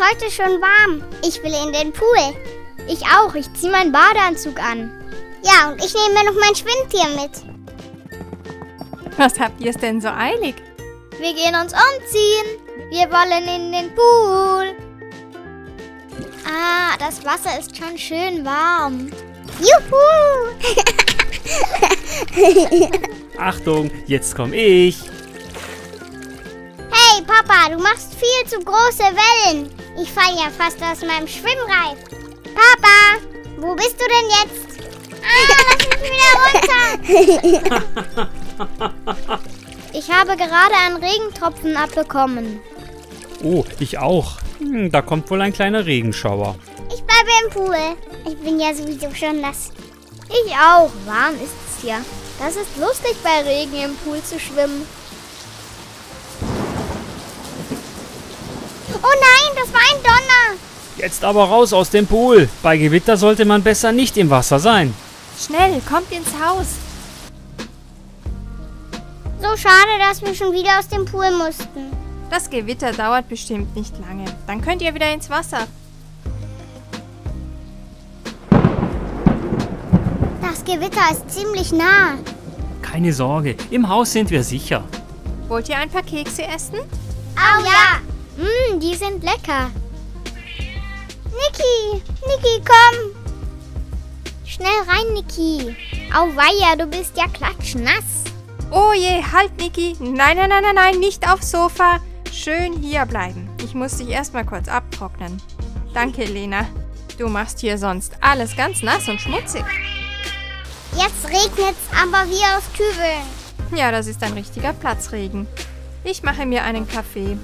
heute schon warm. Ich will in den Pool. Ich auch. Ich ziehe meinen Badeanzug an. Ja, und ich nehme noch mein Schwimmtier mit. Was habt ihr es denn so eilig? Wir gehen uns umziehen. Wir wollen in den Pool. Ah, das Wasser ist schon schön warm. Juhu! Achtung, jetzt komme ich. Hey, Papa, du machst viel zu große Wellen. Ich falle ja fast aus meinem Schwimmreif. Papa, wo bist du denn jetzt? Ah, lass mich wieder runter. Ich habe gerade einen Regentropfen abbekommen. Oh, ich auch. Hm, da kommt wohl ein kleiner Regenschauer. Ich bleibe im Pool. Ich bin ja sowieso schon nass. Ich auch. Warm ist es hier. Das ist lustig, bei Regen im Pool zu schwimmen. Oh nein, das war ein Donner. Jetzt aber raus aus dem Pool. Bei Gewitter sollte man besser nicht im Wasser sein. Schnell, kommt ins Haus. So schade, dass wir schon wieder aus dem Pool mussten. Das Gewitter dauert bestimmt nicht lange. Dann könnt ihr wieder ins Wasser. Das Gewitter ist ziemlich nah. Keine Sorge, im Haus sind wir sicher. Wollt ihr ein paar Kekse essen? Oh ja. Mmm, die sind lecker. Niki, Niki, komm. Schnell rein, Niki. Auweia, du bist ja klatschnass. Oh je, halt, Niki. Nein, nein, nein, nein, nein, nicht aufs Sofa. Schön hier bleiben. Ich muss dich erstmal kurz abtrocknen. Danke, Lena. Du machst hier sonst alles ganz nass und schmutzig. Jetzt regnet's aber wie aus Kübeln. Ja, das ist ein richtiger Platzregen. Ich mache mir einen Kaffee.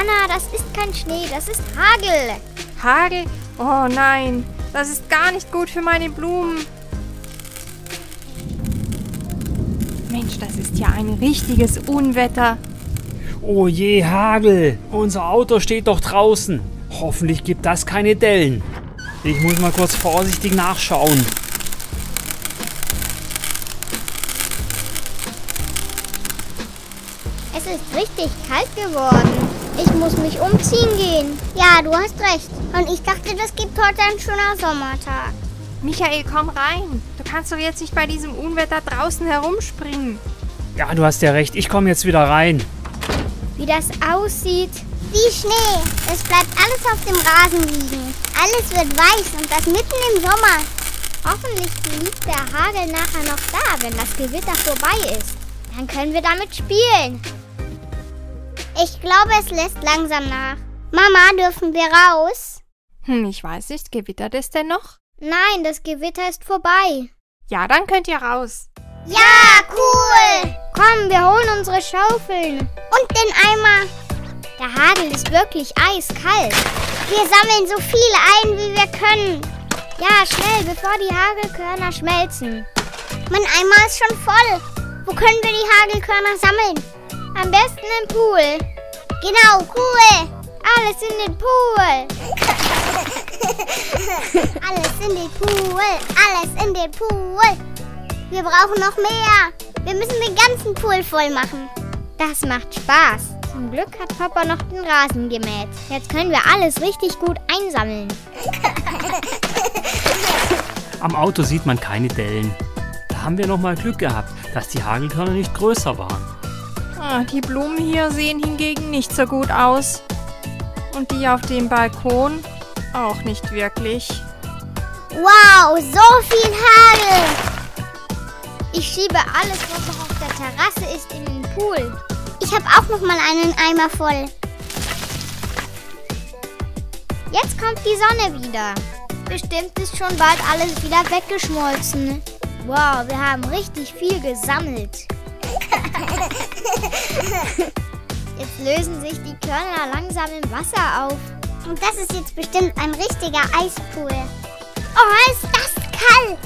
Anna, das ist kein Schnee, das ist Hagel. Hagel? Oh nein, das ist gar nicht gut für meine Blumen. Mensch, das ist ja ein richtiges Unwetter. Oh je, Hagel. Unser Auto steht doch draußen. Hoffentlich gibt das keine Dellen. Ich muss mal kurz vorsichtig nachschauen. Es ist richtig kalt geworden. Ich muss mich umziehen gehen. Ja, du hast recht. Und ich dachte, das gibt heute ein schöner Sommertag. Michael, komm rein. Du kannst doch jetzt nicht bei diesem Unwetter draußen herumspringen. Ja, du hast ja recht. Ich komme jetzt wieder rein. Wie das aussieht. Wie Schnee. Es bleibt alles auf dem Rasen liegen. Alles wird weiß und das mitten im Sommer. Hoffentlich liegt der Hagel nachher noch da, wenn das Gewitter vorbei ist. Dann können wir damit spielen. Ich glaube, es lässt langsam nach. Mama, dürfen wir raus? Hm, ich weiß nicht, gewittert es denn noch? Nein, das Gewitter ist vorbei. Ja, dann könnt ihr raus. Ja, cool. Komm, wir holen unsere Schaufeln. Und den Eimer. Der Hagel ist wirklich eiskalt. Wir sammeln so viel ein, wie wir können. Ja, schnell, bevor die Hagelkörner schmelzen. Mein Eimer ist schon voll. Wo können wir die Hagelkörner sammeln? Am besten im Pool. Genau, cool. Alles in den Pool. alles in den Pool. Alles in den Pool. Wir brauchen noch mehr. Wir müssen den ganzen Pool voll machen. Das macht Spaß. Zum Glück hat Papa noch den Rasen gemäht. Jetzt können wir alles richtig gut einsammeln. Am Auto sieht man keine Dellen. Da haben wir noch mal Glück gehabt, dass die Hagelkörner nicht größer waren. Die Blumen hier sehen hingegen nicht so gut aus. Und die auf dem Balkon auch nicht wirklich. Wow, so viel Hagel. Ich schiebe alles, was noch auf der Terrasse ist, in den Pool. Ich habe auch noch mal einen Eimer voll. Jetzt kommt die Sonne wieder. Bestimmt ist schon bald alles wieder weggeschmolzen. Wow, wir haben richtig viel gesammelt. Jetzt lösen sich die Körner langsam im Wasser auf. Und das ist jetzt bestimmt ein richtiger Eispool. Oh, ist das kalt.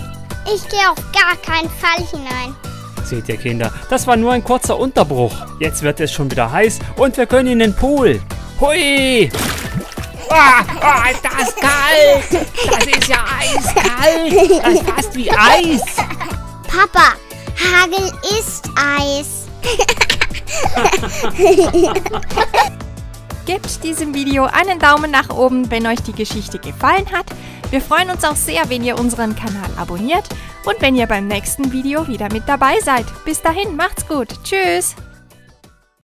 Ich gehe auf gar keinen Fall hinein. Seht ihr Kinder, das war nur ein kurzer Unterbruch. Jetzt wird es schon wieder heiß und wir können in den Pool. Hui! Ah, das ist kalt! Das ist ja eiskalt! Das ist fast wie Eis! Papa, Hagel ist Eis. Gebt diesem Video einen Daumen nach oben, wenn euch die Geschichte gefallen hat. Wir freuen uns auch sehr, wenn ihr unseren Kanal abonniert und wenn ihr beim nächsten Video wieder mit dabei seid. Bis dahin, macht's gut. Tschüss.